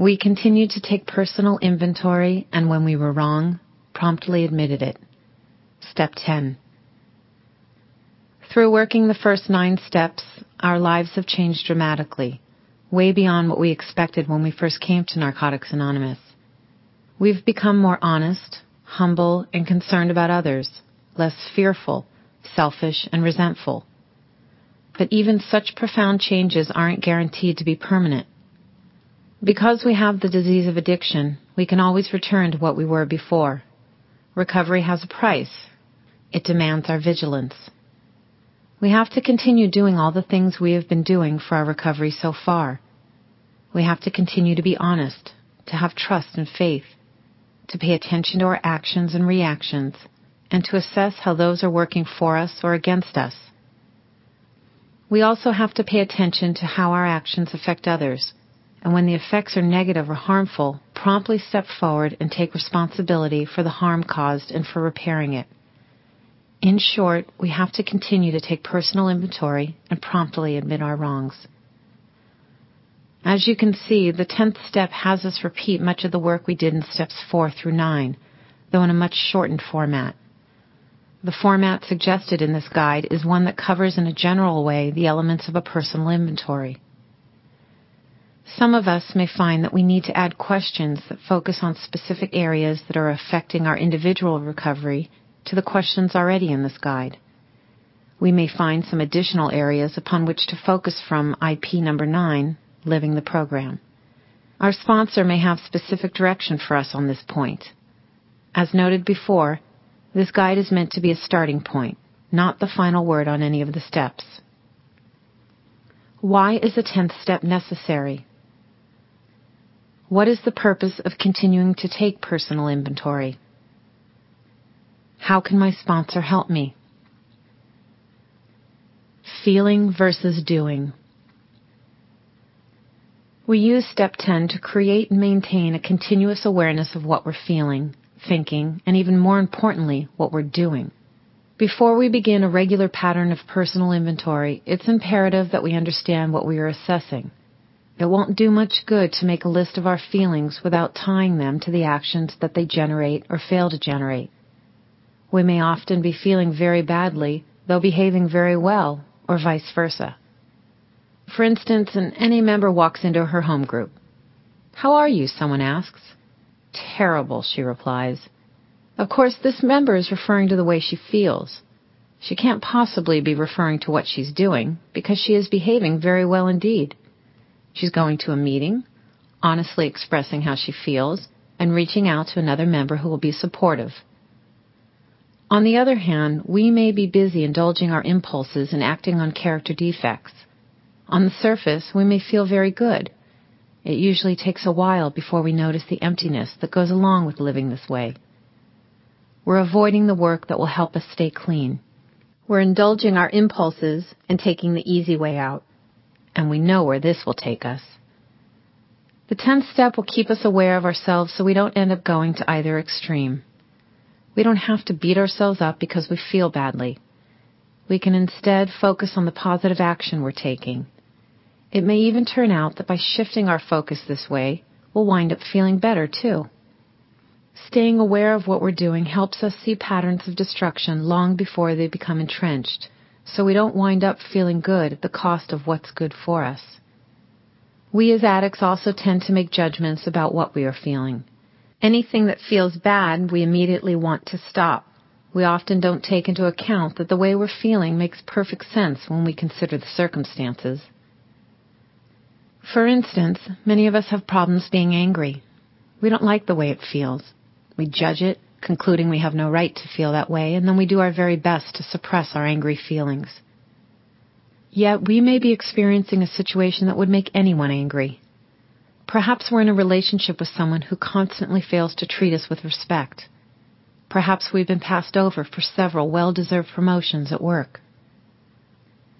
We continued to take personal inventory and when we were wrong, promptly admitted it. Step 10. Through working the first nine steps, our lives have changed dramatically, way beyond what we expected when we first came to Narcotics Anonymous. We've become more honest, humble, and concerned about others, less fearful, selfish, and resentful. But even such profound changes aren't guaranteed to be permanent. Because we have the disease of addiction, we can always return to what we were before. Recovery has a price. It demands our vigilance. We have to continue doing all the things we have been doing for our recovery so far. We have to continue to be honest, to have trust and faith, to pay attention to our actions and reactions, and to assess how those are working for us or against us. We also have to pay attention to how our actions affect others, and when the effects are negative or harmful, promptly step forward and take responsibility for the harm caused and for repairing it. In short, we have to continue to take personal inventory and promptly admit our wrongs. As you can see, the 10th step has us repeat much of the work we did in steps 4 through 9, though in a much shortened format. The format suggested in this guide is one that covers in a general way the elements of a personal inventory. Some of us may find that we need to add questions that focus on specific areas that are affecting our individual recovery to the questions already in this guide. We may find some additional areas upon which to focus from IP number 9, Living the Program. Our sponsor may have specific direction for us on this point. As noted before, this guide is meant to be a starting point, not the final word on any of the steps. Why is the 10th step necessary? What is the purpose of continuing to take personal inventory? How can my sponsor help me? Feeling versus doing. We use step 10 to create and maintain a continuous awareness of what we're feeling, thinking, and even more importantly, what we're doing. Before we begin a regular pattern of personal inventory, it's imperative that we understand what we are assessing. It won't do much good to make a list of our feelings without tying them to the actions that they generate or fail to generate. We may often be feeling very badly, though behaving very well, or vice versa. For instance, an NA member walks into her home group. How are you? someone asks. Terrible, she replies. Of course, this member is referring to the way she feels. She can't possibly be referring to what she's doing because she is behaving very well indeed. She's going to a meeting, honestly expressing how she feels, and reaching out to another member who will be supportive. On the other hand, we may be busy indulging our impulses and acting on character defects. On the surface, we may feel very good. It usually takes a while before we notice the emptiness that goes along with living this way. We're avoiding the work that will help us stay clean. We're indulging our impulses and taking the easy way out. And we know where this will take us. The tenth step will keep us aware of ourselves so we don't end up going to either extreme. We don't have to beat ourselves up because we feel badly. We can instead focus on the positive action we're taking. It may even turn out that by shifting our focus this way, we'll wind up feeling better too. Staying aware of what we're doing helps us see patterns of destruction long before they become entrenched, so we don't wind up feeling good at the cost of what's good for us. We as addicts also tend to make judgments about what we are feeling. Anything that feels bad, we immediately want to stop. We often don't take into account that the way we're feeling makes perfect sense when we consider the circumstances. For instance, many of us have problems being angry. We don't like the way it feels. We judge it, concluding we have no right to feel that way, and then we do our very best to suppress our angry feelings. Yet we may be experiencing a situation that would make anyone angry. Perhaps we're in a relationship with someone who constantly fails to treat us with respect. Perhaps we've been passed over for several well-deserved promotions at work.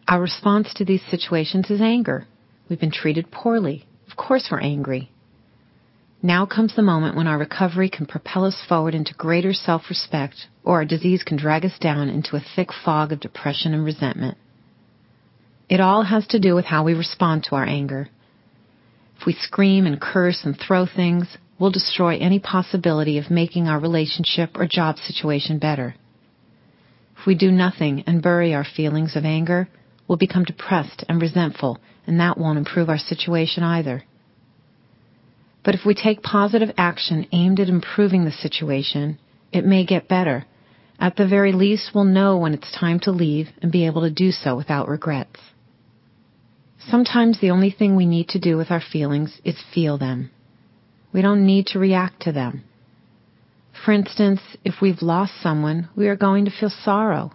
Our response to these situations is anger. We've been treated poorly. Of course we're angry. Now comes the moment when our recovery can propel us forward into greater self-respect or our disease can drag us down into a thick fog of depression and resentment. It all has to do with how we respond to our anger. If we scream and curse and throw things, we'll destroy any possibility of making our relationship or job situation better. If we do nothing and bury our feelings of anger, we'll become depressed and resentful, and that won't improve our situation either. But if we take positive action aimed at improving the situation, it may get better. At the very least, we'll know when it's time to leave and be able to do so without regrets. Sometimes the only thing we need to do with our feelings is feel them. We don't need to react to them. For instance, if we've lost someone, we are going to feel sorrow.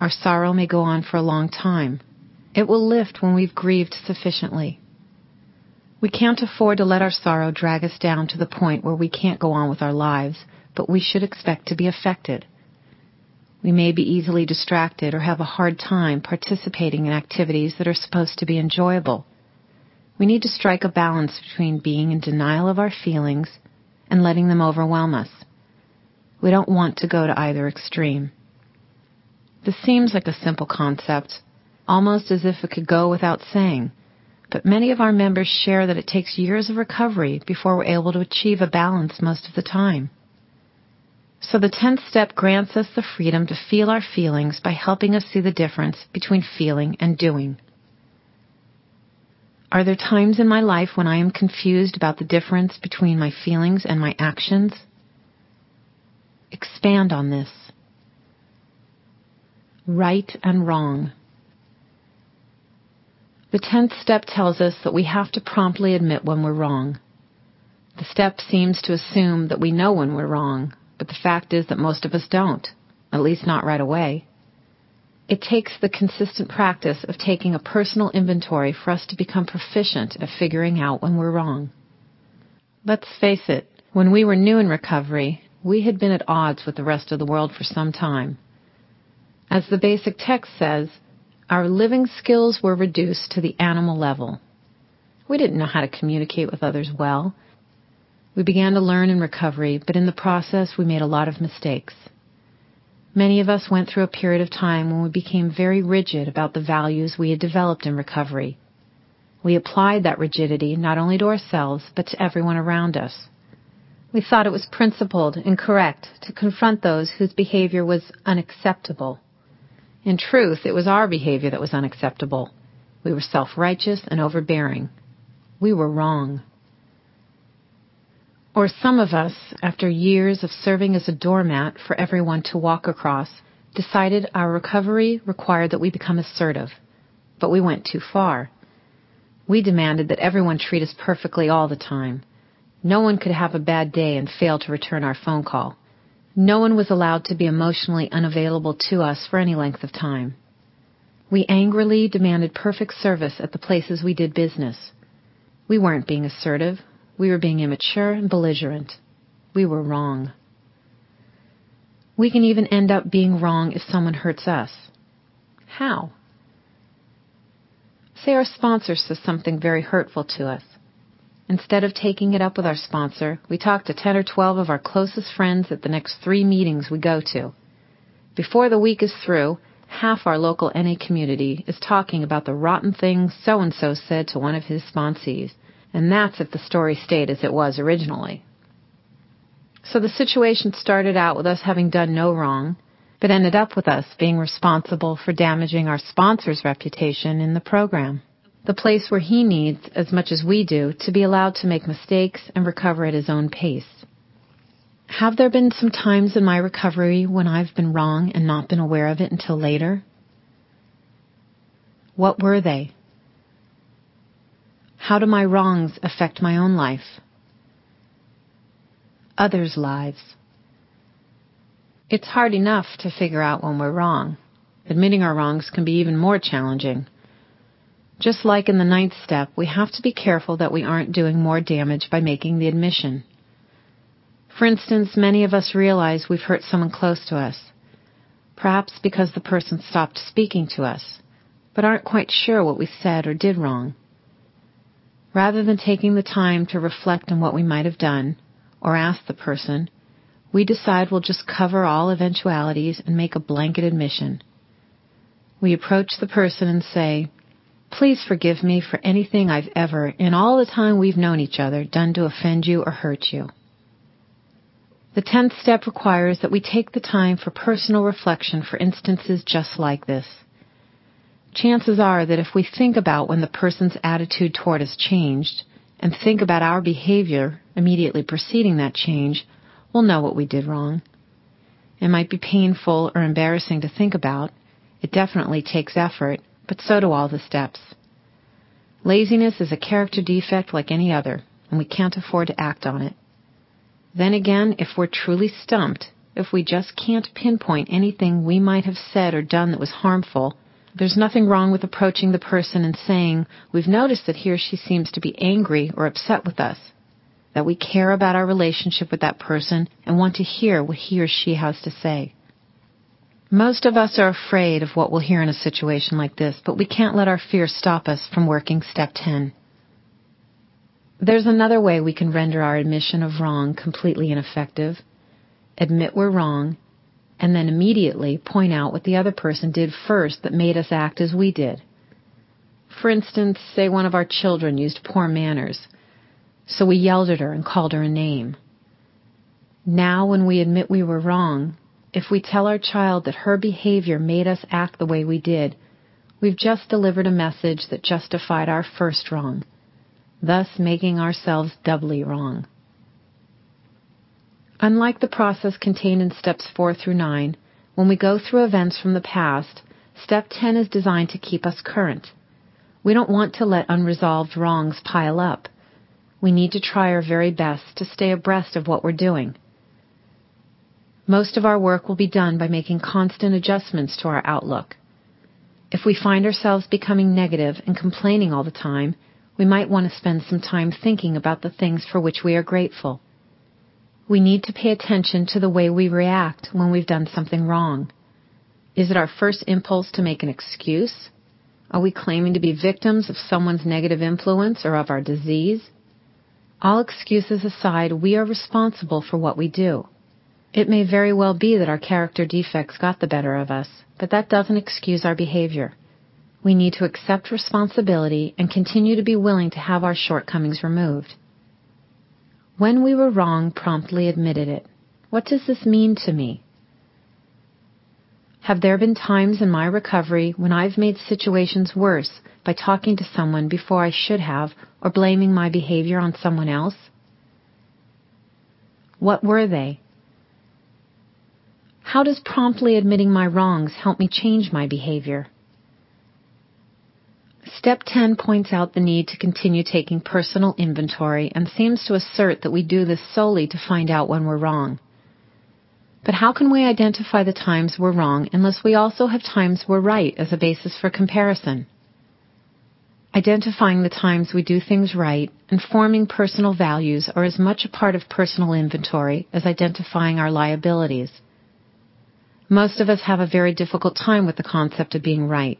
Our sorrow may go on for a long time. It will lift when we've grieved sufficiently. We can't afford to let our sorrow drag us down to the point where we can't go on with our lives, but we should expect to be affected. We may be easily distracted or have a hard time participating in activities that are supposed to be enjoyable. We need to strike a balance between being in denial of our feelings and letting them overwhelm us. We don't want to go to either extreme. This seems like a simple concept, almost as if it could go without saying, but many of our members share that it takes years of recovery before we're able to achieve a balance most of the time. So the 10th step grants us the freedom to feel our feelings by helping us see the difference between feeling and doing. Are there times in my life when I am confused about the difference between my feelings and my actions? Expand on this. Right and wrong. The tenth step tells us that we have to promptly admit when we're wrong. The step seems to assume that we know when we're wrong, but the fact is that most of us don't, at least not right away. It takes the consistent practice of taking a personal inventory for us to become proficient at figuring out when we're wrong. Let's face it, when we were new in recovery, we had been at odds with the rest of the world for some time. As the basic text says, our living skills were reduced to the animal level. We didn't know how to communicate with others well. We began to learn in recovery, but in the process we made a lot of mistakes. Many of us went through a period of time when we became very rigid about the values we had developed in recovery. We applied that rigidity not only to ourselves, but to everyone around us. We thought it was principled and correct to confront those whose behavior was unacceptable. In truth, it was our behavior that was unacceptable. We were self-righteous and overbearing. We were wrong. Or some of us, after years of serving as a doormat for everyone to walk across, decided our recovery required that we become assertive. But we went too far. We demanded that everyone treat us perfectly all the time. No one could have a bad day and fail to return our phone call. No one was allowed to be emotionally unavailable to us for any length of time. We angrily demanded perfect service at the places we did business. We weren't being assertive. We were being immature and belligerent. We were wrong. We can even end up being wrong if someone hurts us. How? Say our sponsor says something very hurtful to us. Instead of taking it up with our sponsor, we talk to 10 or 12 of our closest friends at the next three meetings we go to. Before the week is through, half our local NA community is talking about the rotten things so and so said to one of his sponsees and that's if the story stayed as it was originally. So the situation started out with us having done no wrong, but ended up with us being responsible for damaging our sponsor's reputation in the program. The place where he needs, as much as we do, to be allowed to make mistakes and recover at his own pace. Have there been some times in my recovery when I've been wrong and not been aware of it until later? What were they? How do my wrongs affect my own life? Others' lives. It's hard enough to figure out when we're wrong. Admitting our wrongs can be even more challenging. Just like in the ninth step, we have to be careful that we aren't doing more damage by making the admission. For instance, many of us realize we've hurt someone close to us, perhaps because the person stopped speaking to us, but aren't quite sure what we said or did wrong. Rather than taking the time to reflect on what we might have done or ask the person, we decide we'll just cover all eventualities and make a blanket admission. We approach the person and say, Please forgive me for anything I've ever, in all the time we've known each other, done to offend you or hurt you. The tenth step requires that we take the time for personal reflection for instances just like this. Chances are that if we think about when the person's attitude toward us changed, and think about our behavior immediately preceding that change, we'll know what we did wrong. It might be painful or embarrassing to think about. It definitely takes effort, but so do all the steps. Laziness is a character defect like any other, and we can't afford to act on it. Then again, if we're truly stumped, if we just can't pinpoint anything we might have said or done that was harmful, there's nothing wrong with approaching the person and saying, we've noticed that he or she seems to be angry or upset with us, that we care about our relationship with that person and want to hear what he or she has to say. Most of us are afraid of what we'll hear in a situation like this, but we can't let our fear stop us from working step 10. There's another way we can render our admission of wrong completely ineffective. Admit we're wrong, and then immediately point out what the other person did first that made us act as we did. For instance, say one of our children used poor manners, so we yelled at her and called her a name. Now, when we admit we were wrong, if we tell our child that her behavior made us act the way we did, we've just delivered a message that justified our first wrong thus making ourselves doubly wrong. Unlike the process contained in steps 4 through 9, when we go through events from the past, step 10 is designed to keep us current. We don't want to let unresolved wrongs pile up. We need to try our very best to stay abreast of what we're doing. Most of our work will be done by making constant adjustments to our outlook. If we find ourselves becoming negative and complaining all the time, we might want to spend some time thinking about the things for which we are grateful. We need to pay attention to the way we react when we've done something wrong. Is it our first impulse to make an excuse? Are we claiming to be victims of someone's negative influence or of our disease? All excuses aside, we are responsible for what we do. It may very well be that our character defects got the better of us, but that doesn't excuse our behavior we need to accept responsibility and continue to be willing to have our shortcomings removed. When we were wrong, promptly admitted it. What does this mean to me? Have there been times in my recovery when I've made situations worse by talking to someone before I should have or blaming my behavior on someone else? What were they? How does promptly admitting my wrongs help me change my behavior? Step 10 points out the need to continue taking personal inventory and seems to assert that we do this solely to find out when we're wrong. But how can we identify the times we're wrong unless we also have times we're right as a basis for comparison? Identifying the times we do things right and forming personal values are as much a part of personal inventory as identifying our liabilities. Most of us have a very difficult time with the concept of being right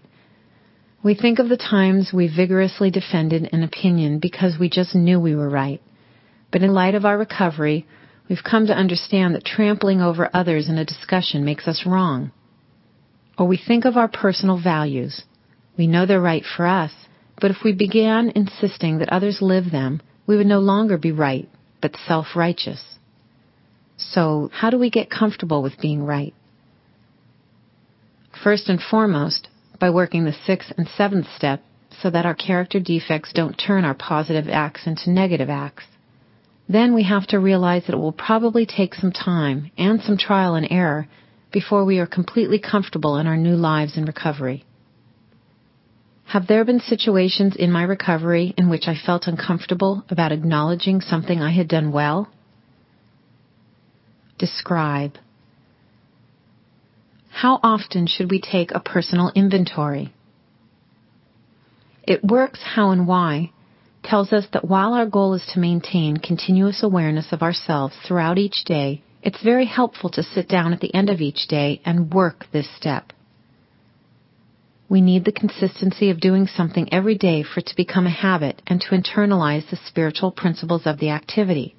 we think of the times we vigorously defended an opinion because we just knew we were right. But in light of our recovery, we've come to understand that trampling over others in a discussion makes us wrong. Or we think of our personal values. We know they're right for us, but if we began insisting that others live them, we would no longer be right, but self-righteous. So, how do we get comfortable with being right? First and foremost, by working the sixth and seventh step so that our character defects don't turn our positive acts into negative acts. Then we have to realize that it will probably take some time and some trial and error before we are completely comfortable in our new lives and recovery. Have there been situations in my recovery in which I felt uncomfortable about acknowledging something I had done well? Describe. How often should we take a personal inventory? It works how and why tells us that while our goal is to maintain continuous awareness of ourselves throughout each day, it's very helpful to sit down at the end of each day and work this step. We need the consistency of doing something every day for it to become a habit and to internalize the spiritual principles of the activity.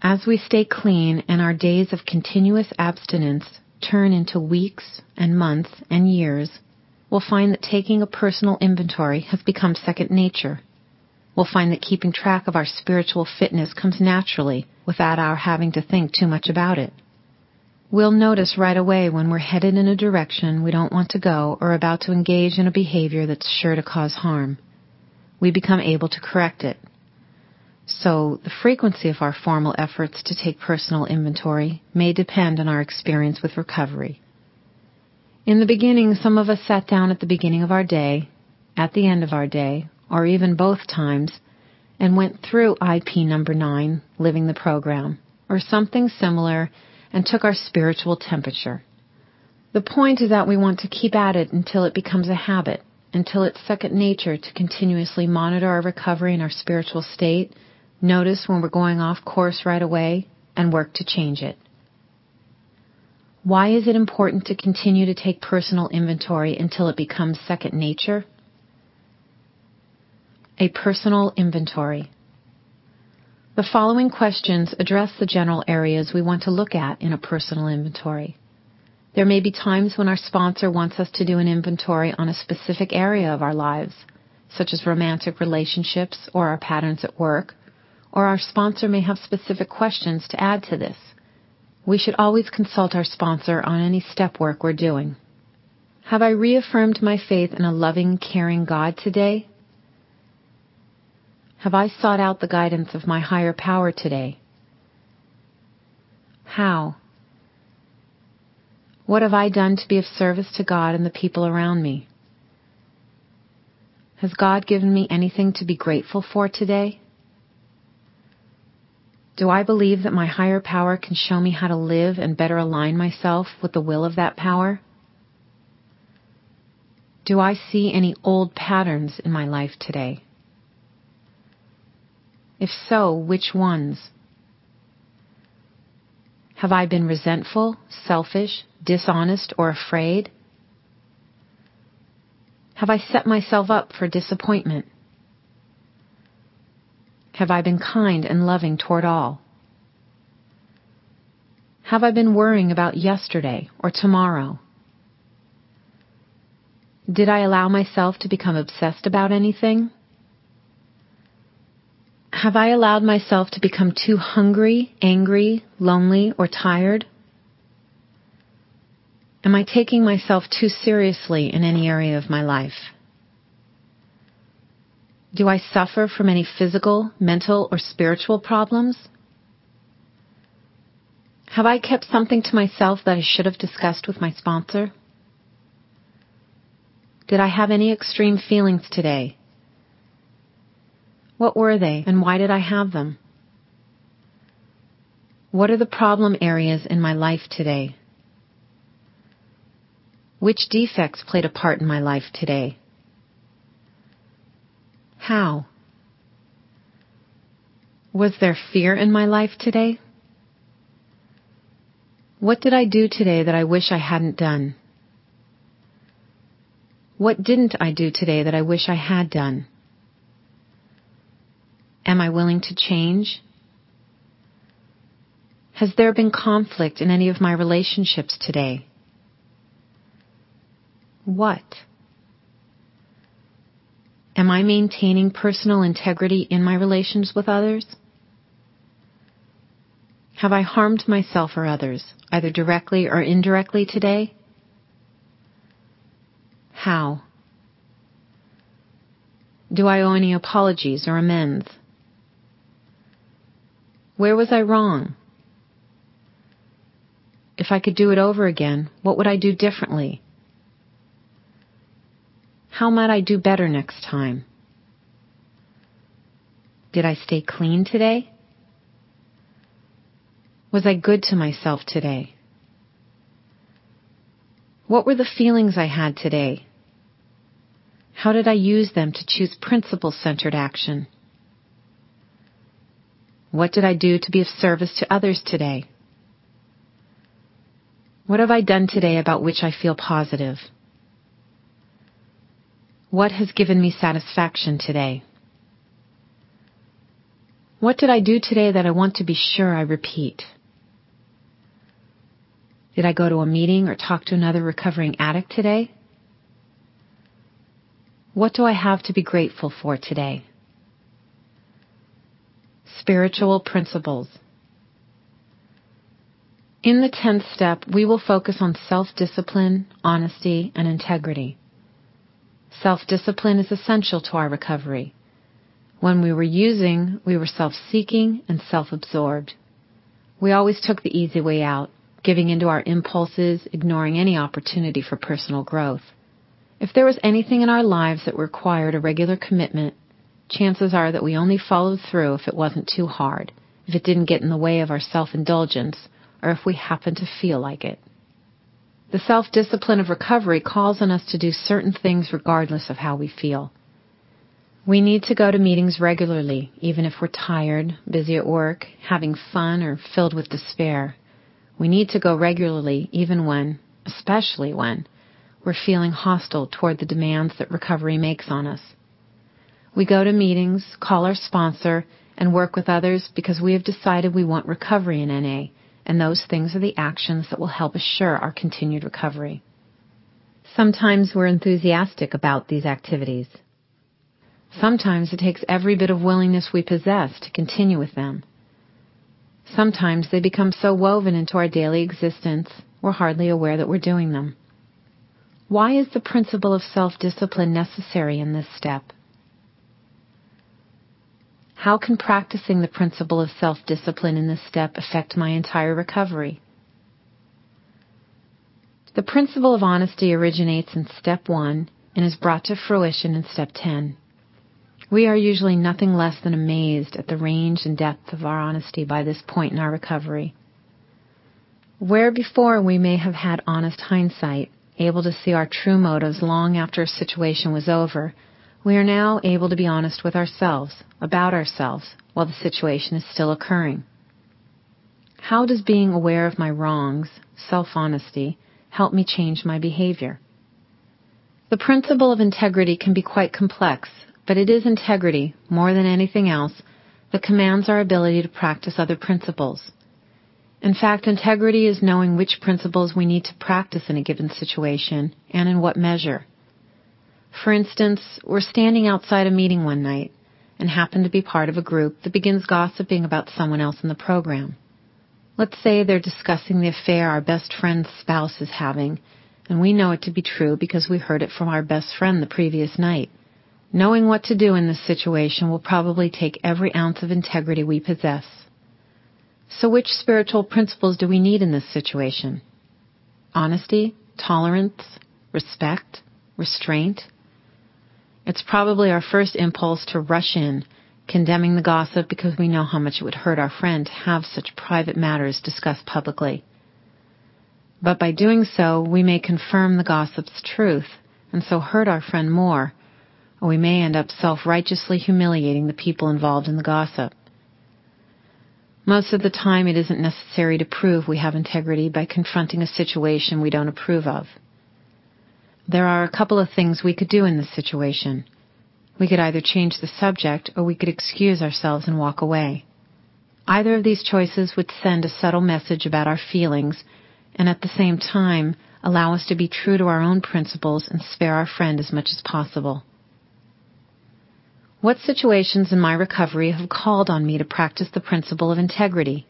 As we stay clean and our days of continuous abstinence turn into weeks and months and years, we'll find that taking a personal inventory has become second nature. We'll find that keeping track of our spiritual fitness comes naturally without our having to think too much about it. We'll notice right away when we're headed in a direction we don't want to go or about to engage in a behavior that's sure to cause harm. We become able to correct it. So the frequency of our formal efforts to take personal inventory may depend on our experience with recovery. In the beginning, some of us sat down at the beginning of our day, at the end of our day, or even both times, and went through IP number nine, living the program, or something similar and took our spiritual temperature. The point is that we want to keep at it until it becomes a habit, until it's second nature to continuously monitor our recovery and our spiritual state, notice when we're going off course right away, and work to change it. Why is it important to continue to take personal inventory until it becomes second nature? A personal inventory. The following questions address the general areas we want to look at in a personal inventory. There may be times when our sponsor wants us to do an inventory on a specific area of our lives, such as romantic relationships or our patterns at work, or our sponsor may have specific questions to add to this. We should always consult our sponsor on any step work we're doing. Have I reaffirmed my faith in a loving, caring God today? Have I sought out the guidance of my higher power today? How? What have I done to be of service to God and the people around me? Has God given me anything to be grateful for today? Do I believe that my higher power can show me how to live and better align myself with the will of that power? Do I see any old patterns in my life today? If so, which ones? Have I been resentful, selfish, dishonest, or afraid? Have I set myself up for disappointment? Have I been kind and loving toward all? Have I been worrying about yesterday or tomorrow? Did I allow myself to become obsessed about anything? Have I allowed myself to become too hungry, angry, lonely, or tired? Am I taking myself too seriously in any area of my life? Do I suffer from any physical, mental, or spiritual problems? Have I kept something to myself that I should have discussed with my sponsor? Did I have any extreme feelings today what were they and why did I have them? What are the problem areas in my life today? Which defects played a part in my life today? How? Was there fear in my life today? What did I do today that I wish I hadn't done? What didn't I do today that I wish I had done? Am I willing to change? Has there been conflict in any of my relationships today? What? Am I maintaining personal integrity in my relations with others? Have I harmed myself or others, either directly or indirectly today? How? Do I owe any apologies or amends? Where was I wrong? If I could do it over again, what would I do differently? How might I do better next time? Did I stay clean today? Was I good to myself today? What were the feelings I had today? How did I use them to choose principle centered action? What did I do to be of service to others today? What have I done today about which I feel positive? What has given me satisfaction today? What did I do today that I want to be sure I repeat? Did I go to a meeting or talk to another recovering addict today? What do I have to be grateful for today? Spiritual principles. In the 10th step, we will focus on self-discipline, honesty, and integrity. Self-discipline is essential to our recovery. When we were using, we were self-seeking and self-absorbed. We always took the easy way out, giving into our impulses, ignoring any opportunity for personal growth. If there was anything in our lives that required a regular commitment, chances are that we only followed through if it wasn't too hard, if it didn't get in the way of our self-indulgence, or if we happened to feel like it. The self-discipline of recovery calls on us to do certain things regardless of how we feel. We need to go to meetings regularly, even if we're tired, busy at work, having fun, or filled with despair. We need to go regularly, even when, especially when, we're feeling hostile toward the demands that recovery makes on us. We go to meetings, call our sponsor, and work with others because we have decided we want recovery in NA, and those things are the actions that will help assure our continued recovery. Sometimes we're enthusiastic about these activities. Sometimes it takes every bit of willingness we possess to continue with them. Sometimes they become so woven into our daily existence, we're hardly aware that we're doing them. Why is the principle of self-discipline necessary in this step? How can practicing the principle of self-discipline in this step affect my entire recovery? The principle of honesty originates in step one and is brought to fruition in step 10. We are usually nothing less than amazed at the range and depth of our honesty by this point in our recovery. Where before we may have had honest hindsight, able to see our true motives long after a situation was over, we are now able to be honest with ourselves, about ourselves, while the situation is still occurring. How does being aware of my wrongs, self-honesty, help me change my behavior? The principle of integrity can be quite complex but it is integrity, more than anything else, that commands our ability to practice other principles. In fact, integrity is knowing which principles we need to practice in a given situation and in what measure. For instance, we're standing outside a meeting one night and happen to be part of a group that begins gossiping about someone else in the program. Let's say they're discussing the affair our best friend's spouse is having, and we know it to be true because we heard it from our best friend the previous night. Knowing what to do in this situation will probably take every ounce of integrity we possess. So which spiritual principles do we need in this situation? Honesty, tolerance, respect, restraint? It's probably our first impulse to rush in, condemning the gossip because we know how much it would hurt our friend to have such private matters discussed publicly. But by doing so, we may confirm the gossip's truth and so hurt our friend more or we may end up self-righteously humiliating the people involved in the gossip. Most of the time, it isn't necessary to prove we have integrity by confronting a situation we don't approve of. There are a couple of things we could do in this situation. We could either change the subject or we could excuse ourselves and walk away. Either of these choices would send a subtle message about our feelings and at the same time allow us to be true to our own principles and spare our friend as much as possible. What situations in my recovery have called on me to practice the principle of integrity?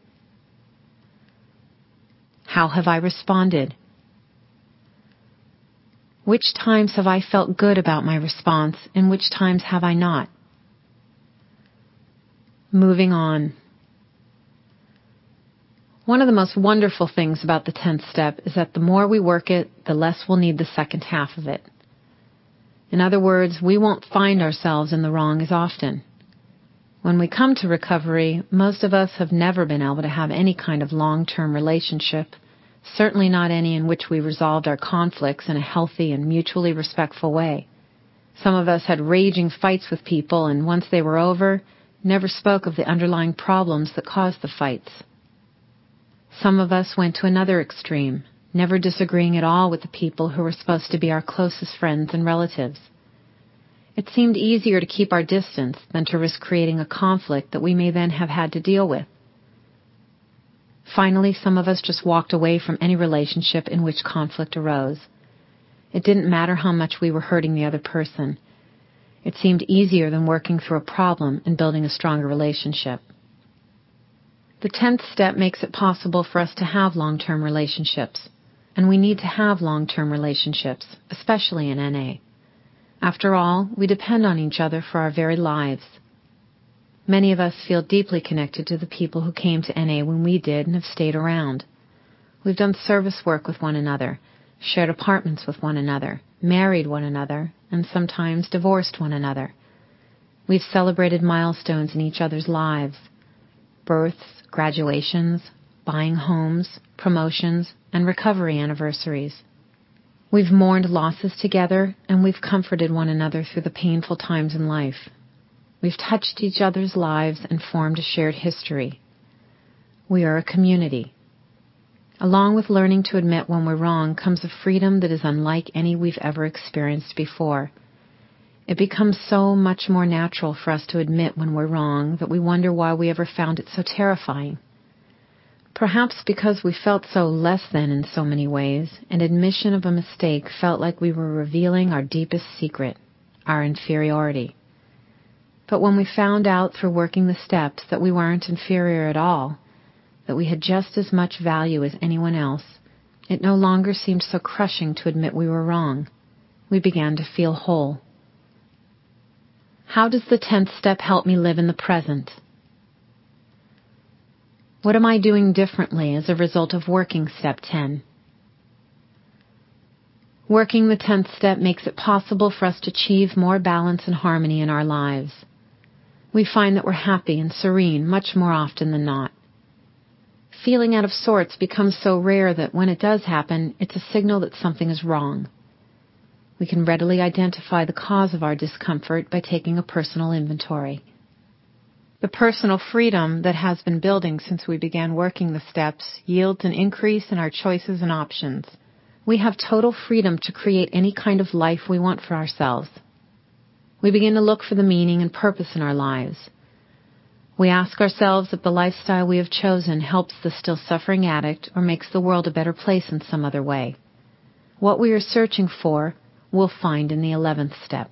How have I responded? Which times have I felt good about my response and which times have I not? Moving on. One of the most wonderful things about the 10th step is that the more we work it, the less we'll need the second half of it. In other words, we won't find ourselves in the wrong as often. When we come to recovery, most of us have never been able to have any kind of long-term relationship, certainly not any in which we resolved our conflicts in a healthy and mutually respectful way. Some of us had raging fights with people and once they were over, never spoke of the underlying problems that caused the fights. Some of us went to another extreme never disagreeing at all with the people who were supposed to be our closest friends and relatives. It seemed easier to keep our distance than to risk creating a conflict that we may then have had to deal with. Finally, some of us just walked away from any relationship in which conflict arose. It didn't matter how much we were hurting the other person. It seemed easier than working through a problem and building a stronger relationship. The tenth step makes it possible for us to have long-term relationships. And we need to have long-term relationships, especially in NA. After all, we depend on each other for our very lives. Many of us feel deeply connected to the people who came to NA when we did and have stayed around. We've done service work with one another, shared apartments with one another, married one another, and sometimes divorced one another. We've celebrated milestones in each other's lives births, graduations, buying homes, promotions, and recovery anniversaries. We've mourned losses together, and we've comforted one another through the painful times in life. We've touched each other's lives and formed a shared history. We are a community. Along with learning to admit when we're wrong comes a freedom that is unlike any we've ever experienced before. It becomes so much more natural for us to admit when we're wrong that we wonder why we ever found it so terrifying. Perhaps because we felt so less than in so many ways, an admission of a mistake felt like we were revealing our deepest secret, our inferiority. But when we found out through working the steps that we weren't inferior at all, that we had just as much value as anyone else, it no longer seemed so crushing to admit we were wrong. We began to feel whole. How does the tenth step help me live in the present? What am I doing differently as a result of working step 10? Working the 10th step makes it possible for us to achieve more balance and harmony in our lives. We find that we're happy and serene much more often than not feeling out of sorts becomes so rare that when it does happen, it's a signal that something is wrong. We can readily identify the cause of our discomfort by taking a personal inventory. The personal freedom that has been building since we began working the steps yields an increase in our choices and options. We have total freedom to create any kind of life we want for ourselves. We begin to look for the meaning and purpose in our lives. We ask ourselves if the lifestyle we have chosen helps the still suffering addict or makes the world a better place in some other way. What we are searching for, we'll find in the 11th step.